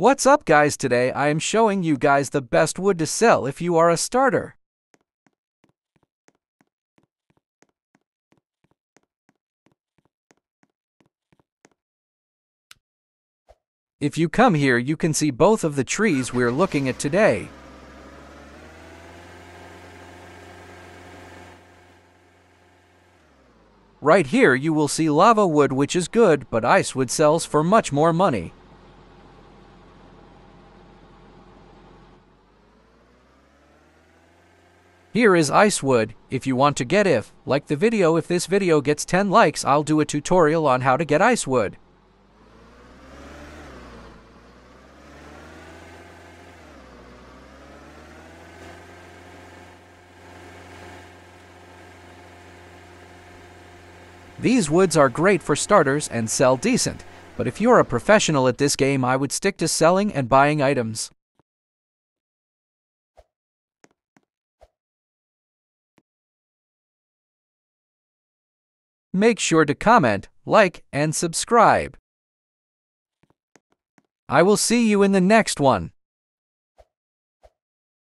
What's up guys today I am showing you guys the best wood to sell if you are a starter. If you come here you can see both of the trees we're looking at today. Right here you will see lava wood which is good but ice wood sells for much more money. Here is Icewood, if you want to get if, like the video if this video gets 10 likes I'll do a tutorial on how to get Icewood. These woods are great for starters and sell decent, but if you're a professional at this game I would stick to selling and buying items. Make sure to comment, like, and subscribe. I will see you in the next one.